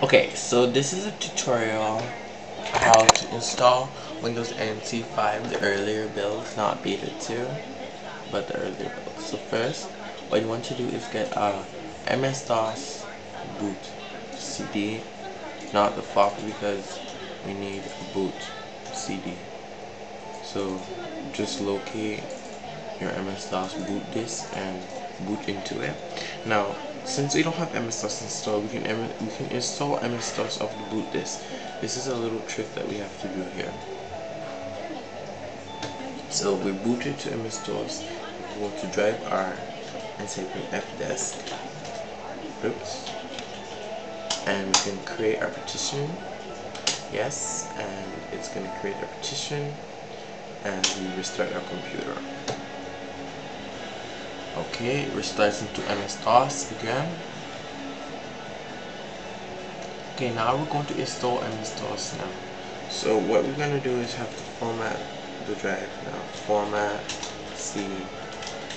Okay, so this is a tutorial how to install Windows NT 5, the earlier builds, not Beta 2, but the earlier builds. So first, what you want to do is get a MS-DOS boot CD, not the floppy because we need a boot CD. So just locate your MS-DOS boot disk and boot into it. Now, since we don't have MS-DOS installed, we can we can install MS-DOS off the boot disk. This is a little trick that we have to do here. So we booted to MS-DOS, go to drive R and type in fdisk. Oops. And we can create our partition. Yes, and it's going to create a partition and we restart our computer. Okay, restarting to MS-DOS again. Okay, now we're going to install MS-DOS now. So what we're going to do is have to format the drive now. Format C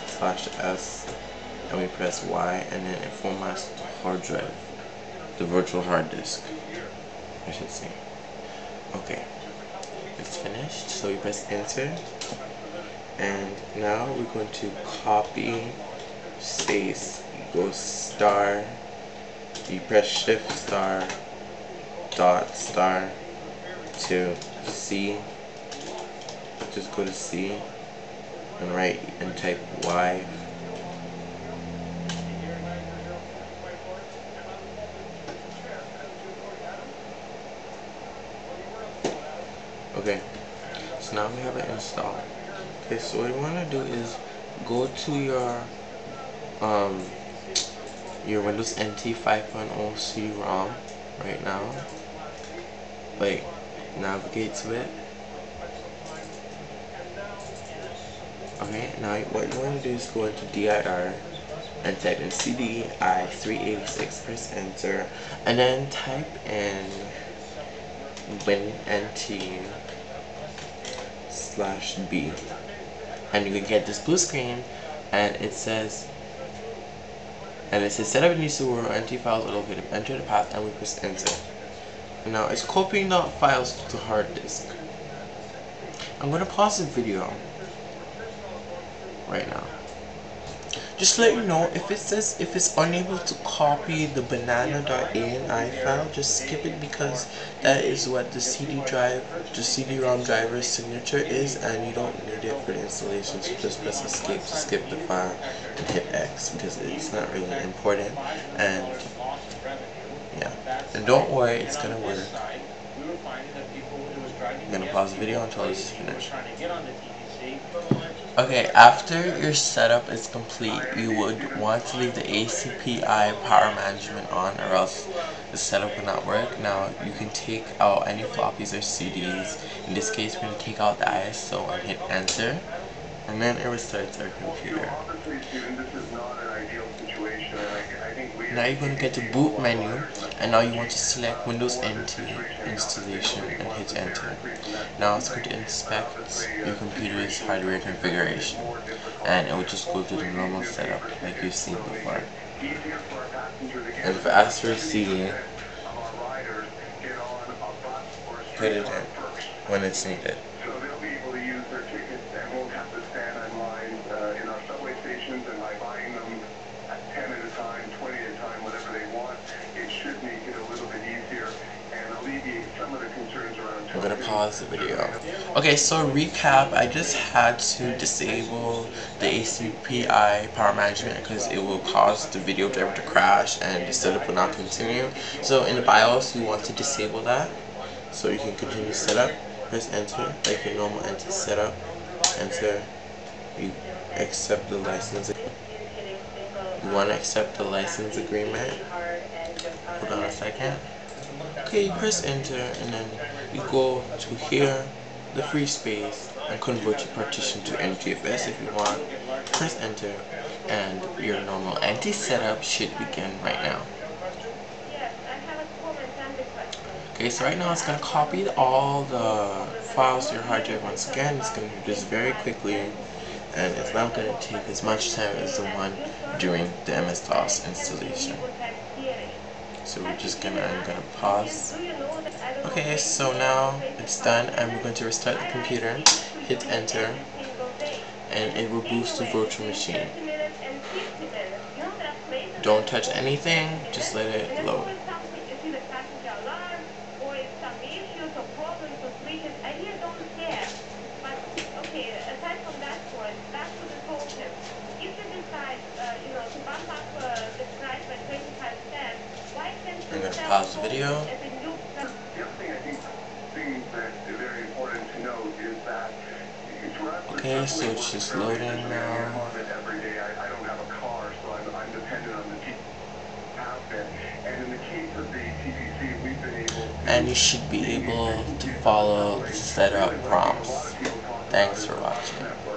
slash S and we press Y and then it formats the hard drive, the virtual hard disk, I should say. Okay, it's finished. So we press enter and now we're going to copy space go star you press shift star dot star to C. Just go to C and write and type Y. Okay so now we have it installed Okay, so what you want to do is go to your um your Windows NT 5.0 CD-ROM right now. Like, navigate to it. Okay, now what you want to do is go into DIR and type in CD i386, press enter, and then type in WinNT slash B and you can get this blue screen and it says and it says set up a new server NT files are located enter the path and we press enter. Now it's copying the files to hard disk. I'm gonna pause the video right now just let you know, if it says if it's unable to copy the banana.ini file, just skip it because that is what the CD drive, the CD-ROM driver's signature is, and you don't need it for the installation. So just press escape to skip the file and hit X because it's not really important. And yeah, and don't worry, it's gonna work. I'm gonna pause the video until it's finished. Okay, after your setup is complete, you would want to leave the ACPI power management on or else the setup will not work. Now, you can take out any floppies or CDs. In this case, we're going to take out the ISO and hit enter. And then it restarts our computer. Now you're going to get the boot menu and now you want to select Windows NT installation and hit enter. Now it's going to inspect your computer's hardware configuration and it will just go through the normal setup like you've seen before. And if it for CD, put it in when it's needed. Pause the video. Okay, so recap, I just had to disable the ACPI power management because it will cause the video driver to crash and the setup will not continue. So in the BIOS, you want to disable that so you can continue setup. Press enter, like your normal enter setup. Enter, you accept the license. You want to accept the license agreement. Hold on a second. Okay, press enter and then you go to here, the free space, and convert your partition to NTFS if you want. Press enter and your normal NT setup should begin right now. Okay, so right now it's going to copy all the files to your hard drive once again. It's going to do this very quickly and it's not going to take as much time as the one during the MS-DOS installation. So we're just gonna, I'm gonna pause. Okay, so now it's done we're going to restart the computer, hit enter, and it will boost the virtual machine. Don't touch anything, just let it load. Pause the video. Okay, so it's just loading now. And you should be able to follow the setup prompts. Thanks for watching.